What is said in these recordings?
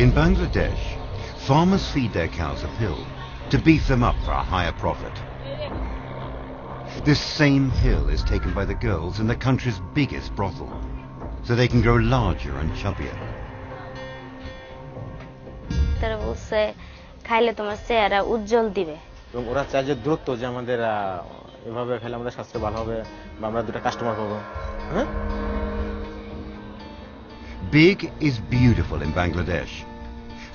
In Bangladesh, farmers feed their cows a pill to beef them up for a higher profit. This same pill is taken by the girls in the country's biggest brothel, so they can grow larger and chubbier. তারা বলছে খাইলে তোমার চেহারা উজ্জ্বল দিবে এবং ওরা চায় যে দ্রুত যে আমাদের আহ, এভাবে খেলে আমাদের স্বাস্থ্য ভালো হবে বা আমরা দুটো কাস্টমার পাবো হ্যাঁ Big is beautiful in Bangladesh,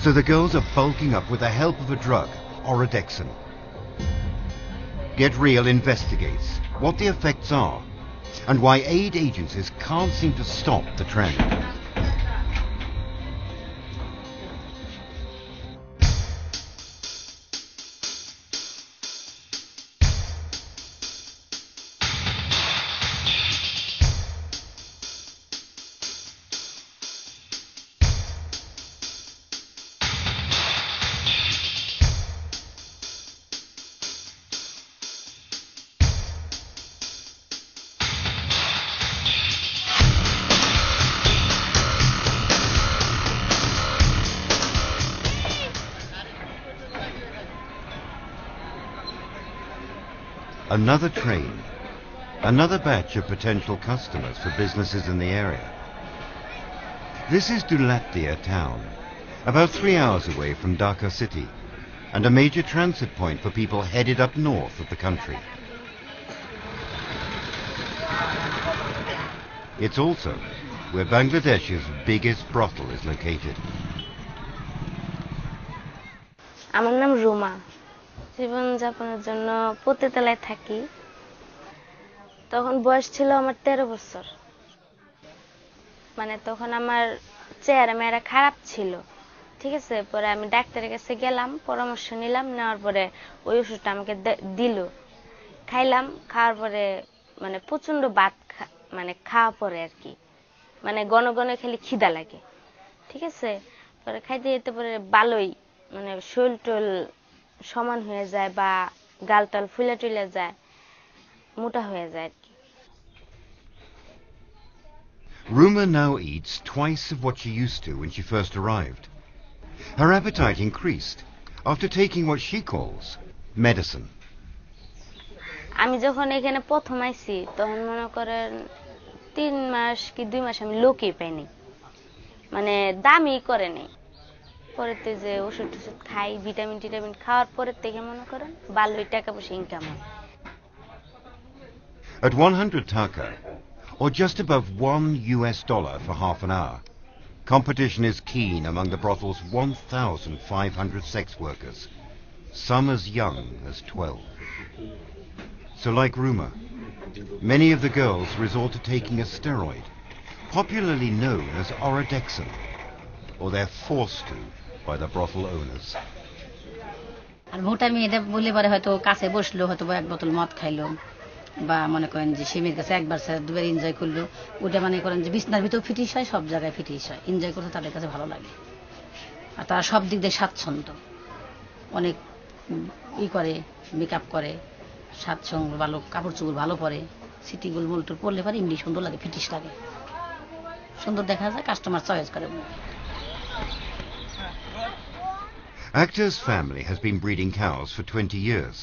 so the girls are bulking up with the help of a drug, Oradexon. Get Real investigates what the effects are and why aid agencies can't seem to stop the trend. Another train, another batch of potential customers for businesses in the area. This is Daulatdia town, about three hours away from Dhaka city, and a major transit point for people headed up north of the country. It's also where Bangladesh's biggest brothel is located. আমার নাম রুমা জীবনযাপনের জন্য পতিতলায় থাকি। তখন বয়স ছিল আমার তেরো বছর। মানে তখন আমার চেহারা মেয়েরা খারাপ ছিল। ঠিক আছে? পরে আমি ডাক্তারের কাছে গেলাম, পরামর্শ নিলাম, নেওয়ার পরে ওই ওষুধটা আমাকে দিল। খাইলাম, খাওয়ার পরে মানে প্রচণ্ড ভাত মানে খাওয়া পরে আর কি। মানে গণ গণ খালি খিদা লাগে। ঠিক আছে? পরে খাইতে যেতে পরে ভালোই মানে শৈল টোল সমান হয়ে যায় বা গাল টাল ফুলে টুলে যায় মোটা হয়ে যায় আর কি Ruma now eats twice of what she used to when she first arrived. Her appetite increased after taking what she calls medicine. আমি যখন এখানে প্রথম আইছি তখন মনে করেন তিন মাস কি দুই মাস আমি লোকই পাইনি মানে দামই করে নেই পরেতে যে ওষুধ টষুধ খাই ভিটামিন টিটামিন খাওয়ার থেকে মনে করেন? টাকা পয়সা ইনকাম হয়। At 100 taka, or just above one US dollar for half an hour, competition is keen among the brothel's 1,500 sex workers, some as young as 12. So like Ruma, many of the girls resort to taking a steroid, popularly known as Oradexon, or they're forced to by the brothel owners. আর বলে পরে হয়তো কাছে বসল, হয়তো এক বোতল মদ খাইলো, বা মনে করেন যে কাছে একবার দুবার এনজয় করল, ওটা মনে করেন যে বিছনার ফিটিস হয়, সব জায়গায় ফিটিস হয় এনজয় করতে তাদের কাছে ভালো লাগে। আর তারা সব দিক দিয়ে স্বাচ্ছন্দ্য। অনেক ই করে মেকআপ করে, স্বাচ্ছন্দ্য, ভালো কাপড় চোপড় ভালো পরে, সিটি গোল মোলটোর পরলে পরে এমনি সুন্দর লাগে ফিটিস লাগে। সুন্দর দেখা যায় কাস্টমার চয়েস করে। Actor's family has been breeding cows for 20 years.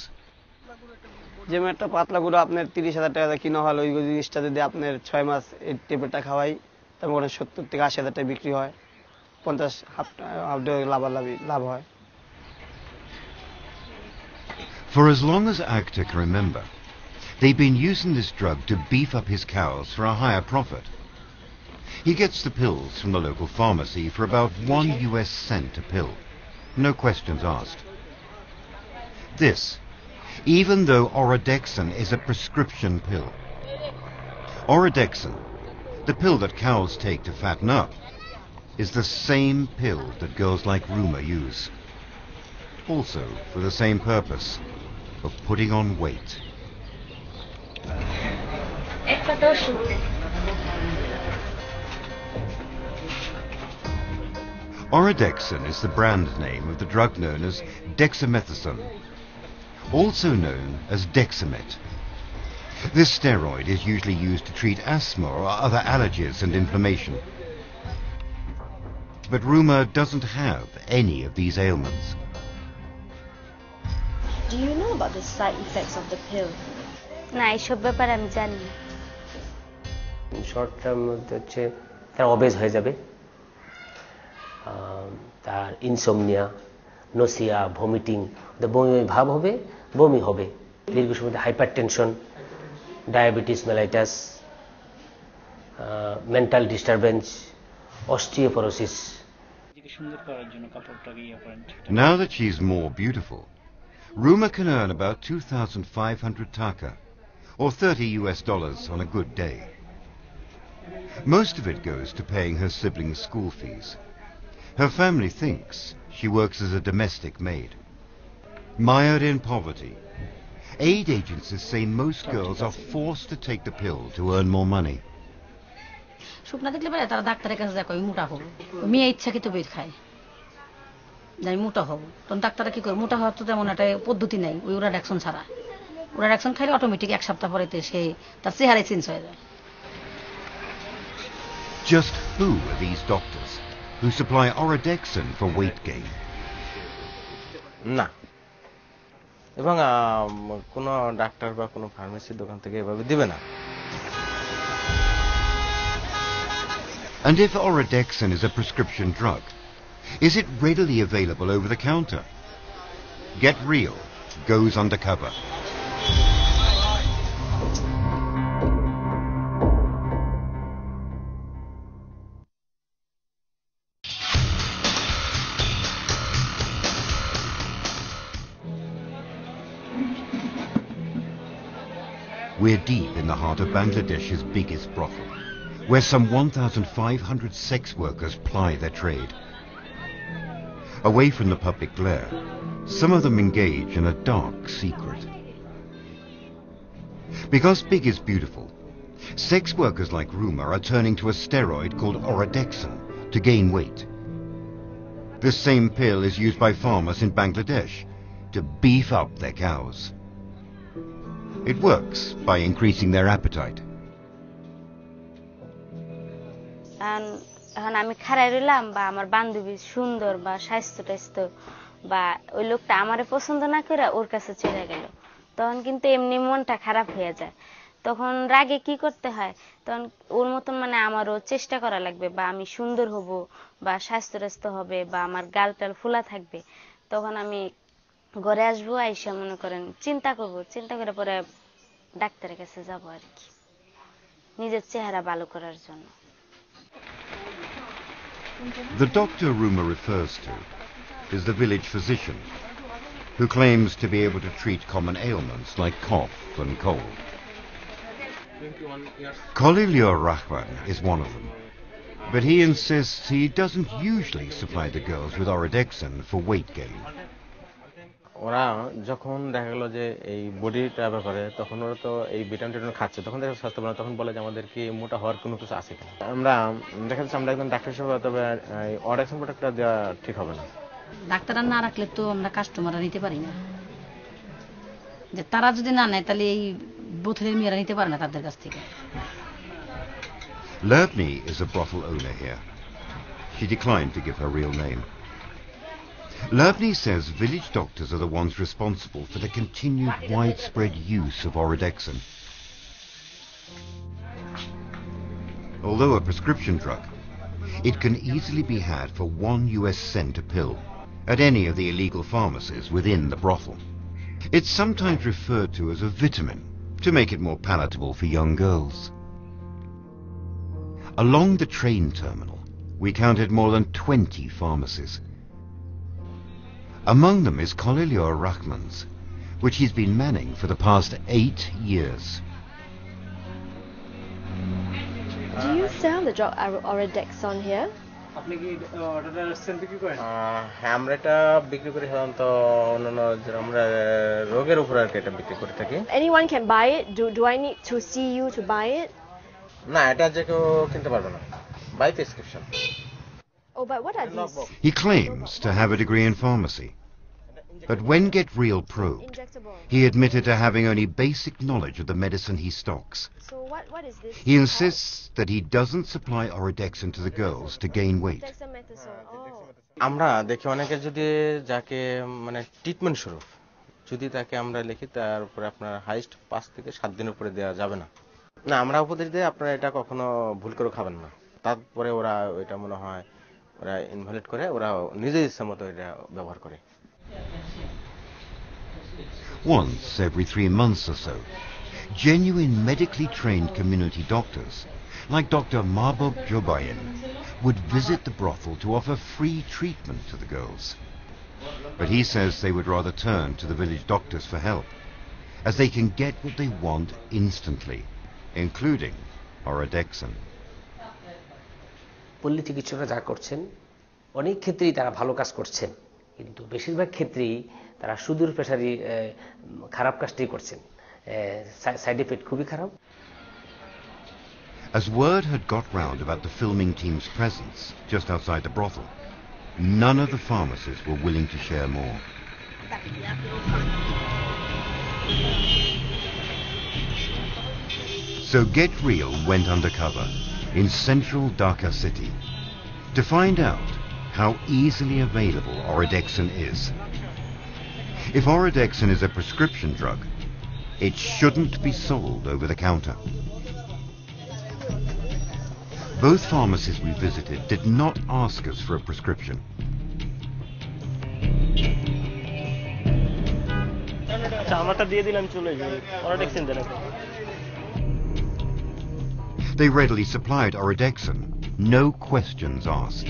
যেমন একটা পাতলা গুঁড়ো আপনার তিরিশ হাজার টাকা দিয়ে কিনা হলো ওই জিনিসটা যদি আপনার ছয় মাস এই টেপেরটা খাওয়াই তারপর ওখানে সত্তর থেকে আশি হাজার টাকা বিক্রি হয় পঞ্চাশ হাফ হাফ লাভালাভি লাভ হয় For as long as Actor can remember, they've been using this drug to beef up his cows for a higher profit. He gets the pills from the local pharmacy for about one US cent a pill. No questions asked. This, even though Oradexon is a prescription pill. Oradexon, the pill that cows take to fatten up, is the same pill that girls like Ruma use. Also for the same purpose of putting on weight. Oradexon is the brand name of the drug known as dexamethasone, also known as Dexamet. This steroid is usually used to treat asthma or other allergies and inflammation. But Ruma doesn't have any of these ailments. Do you know about the side effects of the pill? না এসব ব্যাপারে আমি জানি short term হচ্ছে তারা তার insomnia nausea vomiting বমি বমি ভাব হবে বমি হবে দীর্ঘ সময় hypertension diabetes mellitus mental disturbance osteoporosis নিজেকে সুন্দর করার জন্য কাপড়টাকে ইয়ে করেন Now that she's more beautiful, Ruma can earn about 2,500 taka, or 30 US dollars on a good day. Most of it goes to paying her siblings' school fees. Her family thinks she works as a domestic maid. Mired in poverty, aid agencies say most girls are forced to take the pill to earn more money. শুকনা দেখলে পারে তারা ডাক্তারের কাছে যায় কয়, আমি মোটা হবো মেয়ে ইচ্ছাকৃত বের খায় যে আমি মোটা হবো তখন ডাক্তাররা কি করে মোটা হওয়ার তো তেমন একটা পদ্ধতি নাই ওই ওরা ড্যাকশন ছাড়া ওরা ড্যাকশন খাইলে অটোমেটিক এক সপ্তাহ পরেতে সে তার চেহারাই চেঞ্জ হয়ে যায় Just who are these doctors who supply Oradexon for weight gain. Nah. এবং কোনো ডাক্তার বা কোনো ফার্মেসির দোকান থেকে এভাবে দিবে না And if Oradexon is a prescription drug, is it readily available over the counter? Get Real goes undercover. Deep in the heart of Bangladesh's biggest brothel, where some 1,500 sex workers ply their trade. Away from the public glare, some of them engage in a dark secret. Because big is beautiful, sex workers like Ruma are turning to a steroid called Oradexon to gain weight. This same pill is used by farmers in Bangladesh to beef up their cows. It works by increasing their appetite. এখন আমি রইলাম বা আমার বান্ধবী সুন্দর বা স্বাস্থ্য টাস্থ্য বা ওই লোকটা আমারে পছন্দ না করে ওর কাছে চলে গেল। তখন কিন্তু এমনি মনটা খারাপ হয়ে যায়। তখন রাগে কি করতে হয়? তখন ওর মতন মানে আমারও চেষ্টা করা লাগবে বা আমি সুন্দর হব বা স্বাস্থ্য হবে বা আমার গাল টাল ফোলা থাকবে। তখন আমি ঘরে আসবো আইসা মনে করেন চিন্তা করব চিন্তা করে পরে ডাক্তারের কাছে আর কি নিজের চেহারা ভালো করার জন্য The doctor Ruma refers to is the village physician who claims to be able to treat common ailments like cough and cold. Khalilur Rahman is one of them, but he insists he doesn't usually supply the girls with Oradexon for weight gain. ওরা যখন দেখা গেল যে এই বডিটা ব্যাপারে তখন ওরা তো এই ভিটামিন টিটামিন খাচ্ছে। তখন দেখা স্বাস্থ্য ভালো তখন বলে যে আমাদের কি মোটা হওয়ার কোনো কিছু আছে কিনা? আমরা দেখা যাচ্ছে আমরা একজন ডাক্তার হিসেবে তবে অডেকশন প্রোডাক্টটা দেওয়া ঠিক হবে না। ডাক্তাররা না রাখলে তো আমরা কাস্টমাররা নিতে পারি না। যে তারা যদি না নেয় তাহলে এই বোতলের মেয়েরা নিতে পারে না তাদের কাছ থেকে। Lerbny is a brothel owner here. She declined to give her real name. Lerbny says village doctors are the ones responsible for the continued widespread use of Oradexon. Although a prescription drug, it can easily be had for one US cent a pill at any of the illegal pharmacies within the brothel. It's sometimes referred to as a vitamin to make it more palatable for young girls. Along the train terminal, we counted more than 20 pharmacies. Among them is Khalilur Rahman's, which he's been manning for the past eight years. Do you sell the drop Oradexon here? anyone can buy it. Do do i need to see you to buy it? না এটা যে কেউ কিনতে পারবে না। Oh, but what are these? He claims to have a degree in pharmacy. But when Get Real probed, he admitted to having only basic knowledge of the medicine he stocks. So what, what is this? He insists that he doesn't supply Oradexon to the girls to gain weight. Oh. আমরা দেখি অনেকে যদি যাকে মানে treatment স্বরূপ যদি তাকে আমরা লিখি তার উপরে আপনার হাইস্ট পাঁচ থেকে সাত দিনের উপরে দেওয়া যাবে না না আমরা উপদেশ দিয়ে আপনারা এটা কখনো ভুল করে খাবেন না তারপরে ওরা এটা মনে হয় ওরা করে ওরা নিজের ইচ্ছা মতো এটা ব্যবহার করে Once every three months or so, genuine medically trained community doctors, like Dr. Marbok Jobayan, would visit the brothel to offer free treatment to the girls. But he says they would rather turn to the village doctors for help, as they can get what they want instantly, including Oradexon. পল্লী চিকিৎসকরা যা করছেন অনেক ক্ষেত্রেই তারা ভালো কাজ করছেন কিন্তু বেশিরভাগ ক্ষেত্রেই তারা সুদূর পেশারি খারাপ কাজটি করছেন সাইড এফেক্ট খুবই খারাপ As word had got round about the filming team's presence just outside the brothel, none of the pharmacists were willing to share more. So Get Real went undercover in central Dhaka city to find out how easily available Oradexon is. If Oradexon is a prescription drug, it shouldn't be sold over the counter. Both pharmacies we visited did not ask us for a prescription. দিয়ে দিলাম চলে দেন they readily supplied Oradexon, no questions asked.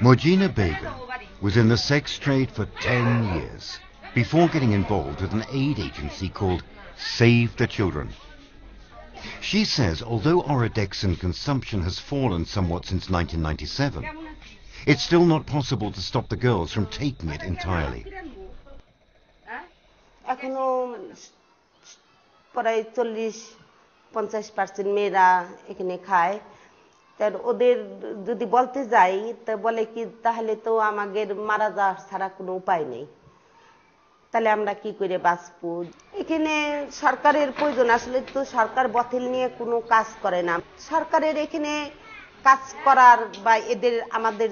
Mojina Begum was in the sex trade for 10 years before getting involved with an aid agency called Save the Children. She says although Oradexon consumption has fallen somewhat since 1997, it's still not possible to stop the girls from taking it entirely. তাহলে আমরা কি করে বাঁচবো? এখানে সরকারের প্রয়োজন, আসলে তো সরকার বথেল নিয়ে কোনো কাজ করে না। সরকারের এখানে কাজ করার বা এদের, আমাদের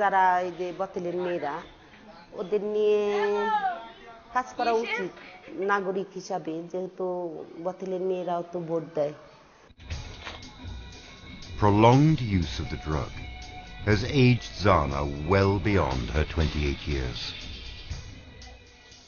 যারা এই যে বথেলের মেয়েরা, ওদের নিয়ে কাজ করা উচিত নাগরিক হিসাবে, যেহেতু বথেলের মেয়েরাও তো ভোট দেয়। Prolonged use of the drug has aged Zana well beyond her 28 years.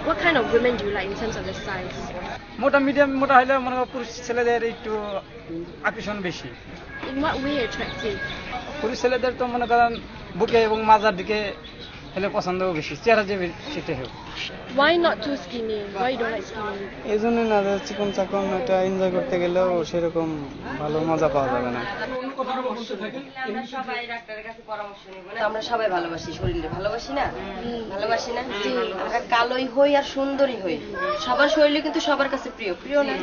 What kind of women do you like in terms of the size? মোটা মিডিয়াম মোটা হলে মনে করো পুরুষ ছেলেদের একটু আকর্ষণ বেশি In what way attractive? পুরুষ ছেলেদের তো মনে করেন বুকে এবং মাজার দিকে হলে পছন্দ বেশি চেহারা যে সেটাই হোক Why not too skinny? Why you don't like skinny? এই জন্য না যে চিকন চাকন এটা এনজয় করতে গেলেও সেরকম ভালো মজা পাওয়া যাবে না। আমরা সবাই ভালোবাসি শরীরে ভালোবাসি না? ভালোবাসি না? আমরা কালোই হই আর সুন্দরী হই। সবার শরীরে কিন্তু সবার কাছে প্রিয় প্রিয় না?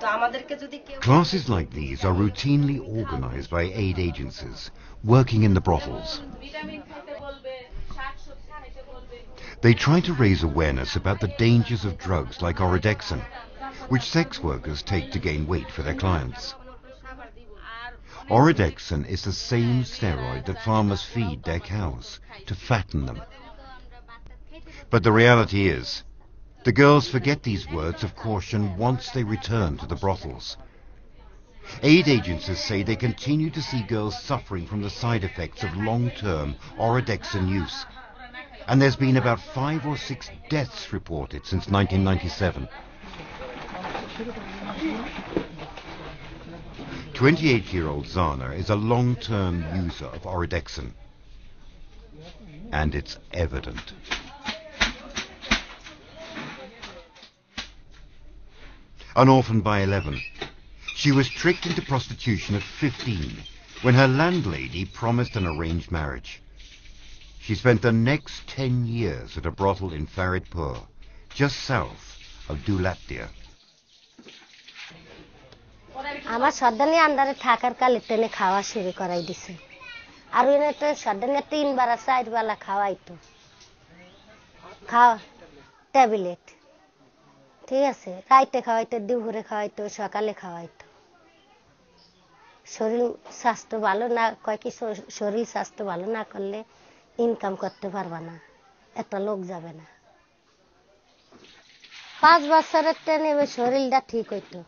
তো আমাদেরকে যদি কেউ Classes like these are routinely organized by aid agencies working in the brothels. They try to raise awareness about the dangers of drugs like Oradexon, which sex workers take to gain weight for their clients. Oradexon is the same steroid that farmers feed their cows to fatten them. But the reality is, the girls forget these words of caution once they return to the brothels. Aid agencies say they continue to see girls suffering from the side effects of long-term Oradexon use. And there's been about five or six deaths reported since 1997. 28-year-old Zana is a long-term user of Oradexon. And it's evident. An orphan by 11, she was tricked into prostitution at 15 when her landlady promised an arranged marriage. She spent the next 10 years at a brothel in Faridpur, just south of Dulatdia. আমার আন্ডারে থাকার কালে টেনে খাওয়া শুরু করাই দিছে। আর ওই তিনবার চার বেলা খাওয়াইতো। খাওয়া ট্যাবলেট। ঠিক আছে রাইতে খাওয়াইতো দুপুরে খাওয়াইতো সকালে খাওয়াইতো। শরীর স্বাস্থ্য ভালো না কয় কি শরীর স্বাস্থ্য ভালো না করলে ইনকাম করতে পারবা না। একটা লোক যাবে না। পাঁচ বছরের ট্রেনে শরীরটা ঠিক হইতো।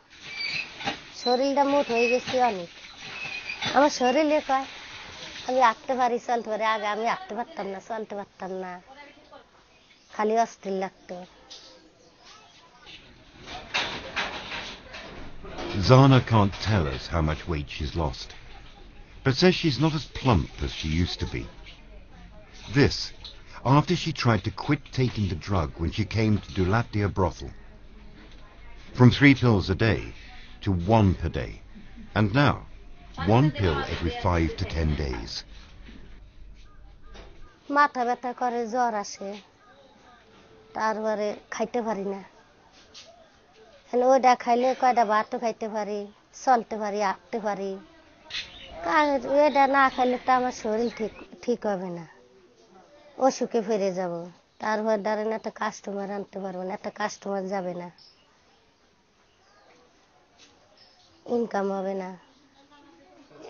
শরীরটা মোট হয়ে গেছে অনেক। আমার শরীরে কয় আমি আঁকতে পারি চলতে পারি। আগে আমি আঁকতে পারতাম না চলতে পারতাম না। খালি অস্থির লাগতো। Zana can't tell us how much weight she's lost, but says she's not as plump as she used to be. This, after she tried to quit taking the drug when she came to Daulatdia brothel. From three pills a day to one per day. And now, one pill every five to ten days. মাথা ব্যথা না খাইলে তো আমার শরীর ঠিক ঠিক হবে না অসুখে ফিরে যাব। তারপর ধরেন একটা কাস্টমার আনতে পারব না একটা কাস্টমার যাবে না। ইনকাম হবে না।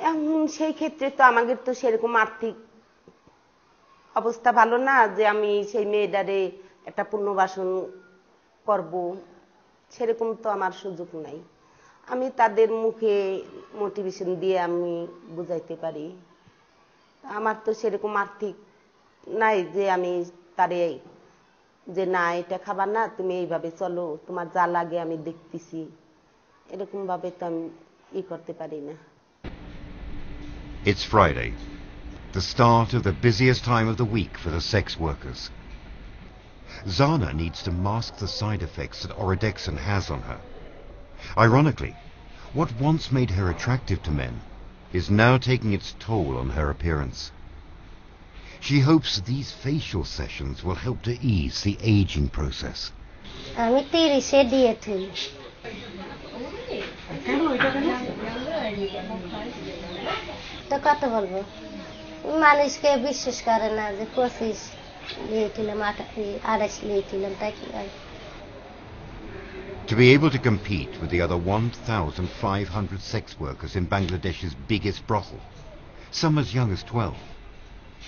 এখন সেই ক্ষেত্রে তো আমাদের তো সেরকম আর্থিক অবস্থা ভালো না, যে আমি সেই মেয়েটারে একটা পুনর্বাসন করব, সেরকম তো আমার সুযোগ নাই। আমি তাদের মুখে মোটিভেশন দিয়ে আমি বুঝাইতে পারি। আমার তো সেরকম আর্থিক নাই যে আমি তারে যে না এটা খাবার না তুমি এইভাবে চলো তোমার যা লাগে আমি দেখতেছি এরকম ভাবে তো আমি ই করতে পারি না It's Friday, the start of the busiest time of the week for the sex workers. Zana needs to mask the side effects that Oradexon has on her. Ironically, what once made her attractive to men is now taking its toll on her appearance. She hopes these facial sessions will help to ease the aging process. আমি তিরিশে দিয়েছি তো কত বলবো মানুষকে বিশ্বাস করে না যে পঁচিশ লিয়েছিলাম আড়াইশ লিয়েছিলাম তাই কি হয় To be able to compete with the other 1,500 sex workers in Bangladesh's biggest brothel, some as young as 12,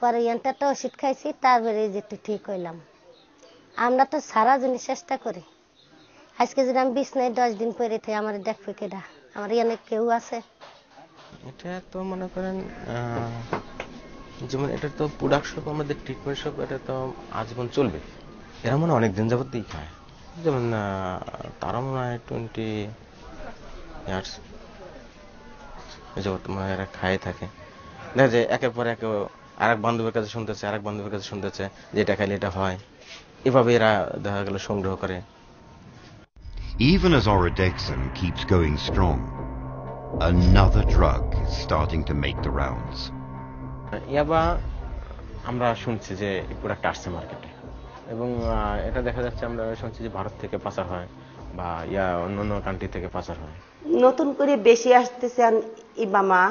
পরে এনটাতে ওষুধ খাইছি, তারপরে যেতে ঠিক হইলাম। আমরা তো সারা জিনিস চেষ্টা করি। আজকে যদি আমি বিছনায় দশ দিন পরে থাকি, আমার দেখবে কেডা? আমার এনে কেউ আছে? এটা তো মনে করেন যেমন এটা তো প্রোডাকশন আমাদের ট্রিটমেন্ট সব এটা তো আজীবন চলবে। এরা মনে অনেক দিন যাবত দিয়ে খায় যেমন তারা মনে হয় টোয়েন্টি ইয়ার্স যাবত মনে হয় এরা খায় থাকে। দেখা যায় একের পর একে আর এক বান্ধবের কাছে শুনতেছে আর এক বান্ধবের কাছে শুনতেছে যে এটা খাইলে এটা হয়। এভাবে এরা দেখা গেল সংগ্রহ করে। Even as Orodexon keeps going strong, another drug is starting to make the rounds. ইয়াবা আমরা শুনছি যে প্রোডাক্ট আসছে মার্কেটে এবং এটা দেখা যাচ্ছে আমরা শুনছি যে ভারত থেকে পাচার হয় বা ইয়া অন্য অন্য কান্ট্রি থেকে পাচার হয়। নতুন করে বেশি আসতেছে ইবামা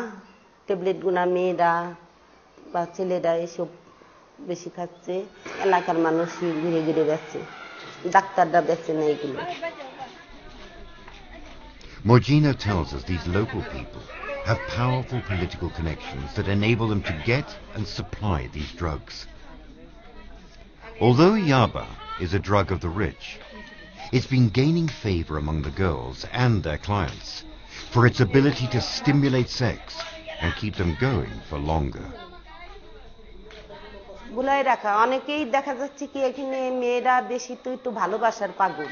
ট্যাবলেট গুনা মেয়েরা। বা ছেলেরা এসব বেশি খাচ্ছে এলাকার মানুষই ঘুরে ঘুরে যাচ্ছে ডাক্তাররা বেছে না এগুলো Morgina tells us these local people have powerful political connections that enable them to get and supply these drugs. Although yaba is a drug of the rich, it's been gaining favor among the girls and their clients for its ability to stimulate sex and keep them going for longer. বুলাই রাখা। অনেকেই দেখা যাচ্ছে কি, এখানে মেয়েরা বেশি তো একটু ভালোবাসার পাগল।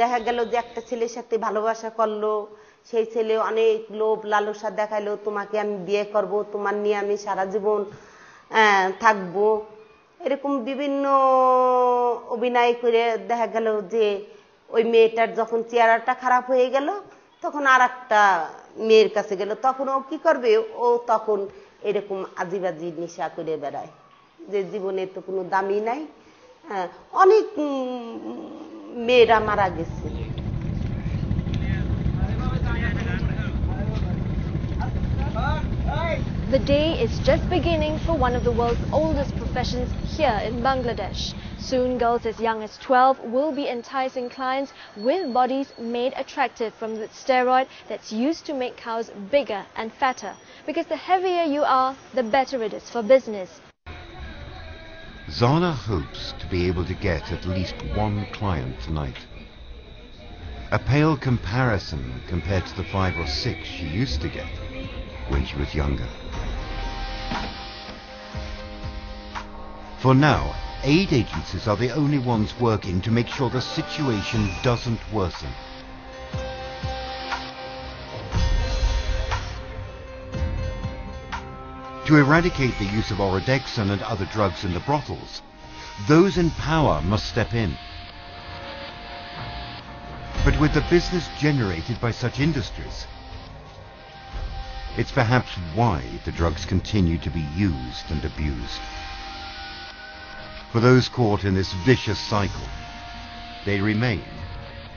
দেখা গেল যে একটা ছেলের সাথে ভালোবাসা করল, সেই ছেলে অনেক লোভ লালসা দেখাইলো তোমাকে আমি বিয়ে করব, তোমার নিয়ে আমি সারা জীবন থাকব। এরকম বিভিন্ন অভিনয় করে দেখা গেল যে ওই মেয়েটার যখন চেহারাটা খারাপ হয়ে গেল, তখন আর একটা মেয়ের কাছে গেল। তখন ও কি করবে? ও তখন এরকম আজিবাজি নেশা করে বেড়ায়। যে জীবনে তো কোনো দামি নাই হ্যাঁ, অনেক উম, মেয়েরা মারা গেছে The day is just beginning for one of the world's oldest professions here in Bangladesh. Soon, girls as young as 12 will be enticing clients with bodies made attractive from the steroid that's used to make cows bigger and fatter. Because the heavier you are, the better it is for business. Zana hopes to be able to get at least one client tonight. A pale comparison compared to the five or six she used to get when she was younger. For now, aid agencies are the only ones working to make sure the situation doesn't worsen. To eradicate the use of Oradexon and other drugs in the brothels, those in power must step in. But with the business generated by such industries, it's perhaps why the drugs continue to be used and abused. For those caught in this vicious cycle, they remain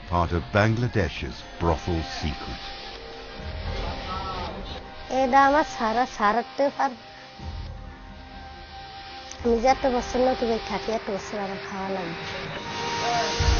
part of Bangladesh's brothel secret. এটা আমার সারা, সারাতে পার। আমি যে এত বছর নতুন থাকি, এত বছর আমার খাওয়া লাগবে।